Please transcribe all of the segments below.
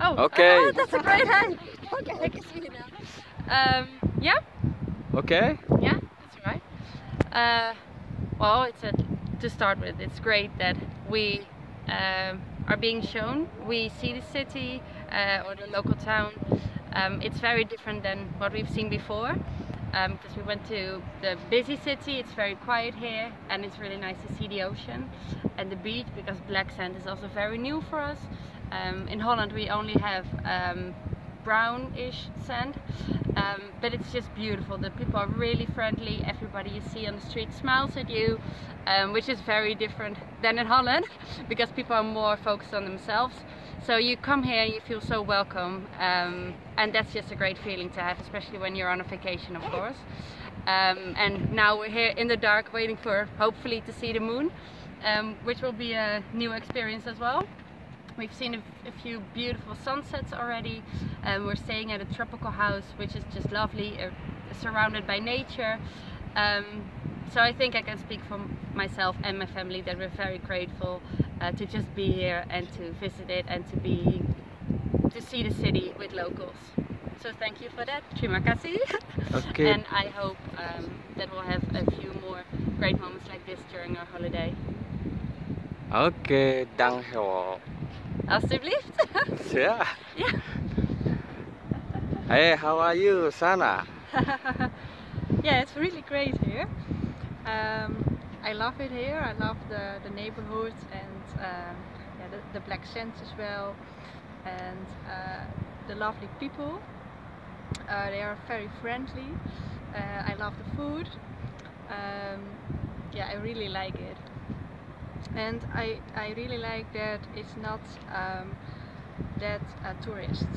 Oh, Okay. ah, that's a great hand. Okay, I can see you now. Um, yeah, Okay. yeah, that's right. Uh, well, it's a, to start with, it's great that we um, are being shown. We see the city uh, or the local town. Um, it's very different than what we've seen before. Because we went to the busy city, it's very quiet here, and it's really nice to see the ocean and the beach because black sand is also very new for us. Um, in Holland, we only have um, brownish sand, um, but it's just beautiful. The people are really friendly. Everybody you see on the street smiles at you, um, which is very different than in Holland because people are more focused on themselves. So you come here, you feel so welcome, um, and that's just a great feeling to have, especially when you're on a vacation, of course. Um, and now we're here in the dark, waiting for hopefully to see the moon, um, which will be a new experience as well. We've seen a, a few beautiful sunsets already. Um, we're staying at a tropical house, which is just lovely, uh, surrounded by nature. Um, so I think I can speak for myself and my family that we're very grateful uh, to just be here and to visit it and to be to see the city with locals. So thank you for that, terima kasih. Okay. and I hope um, that we'll have a few more great moments like this during our holiday. Okay, dankjewel. Alsjeblieft. Yeah. Yeah. Hey, how are you, Sana? yeah, it's really great here. Um, I love it here. I love the, the neighborhood and um, yeah, the, the black sands as well, and uh, the lovely people. Uh, they are very friendly. Uh, I love the food. Um, yeah, I really like it. And I, I really like that it's not um, that uh, tourist.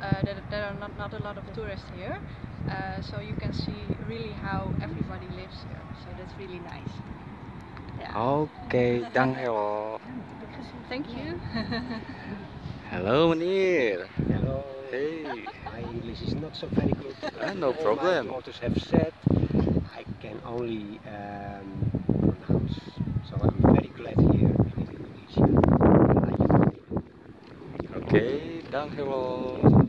Uh, that there are not, not a lot of tourists here. Uh, so you can see really how everybody lives here. So that's really nice. Yeah. Okay, dankjewel. Thank you. Hello, meneer. Hello. Hey. My English is not so very good. Ah, no All problem. My daughters have said I can only um, pronounce. So I'm very glad here in Indonesia. I like it. Okay, dankjewel.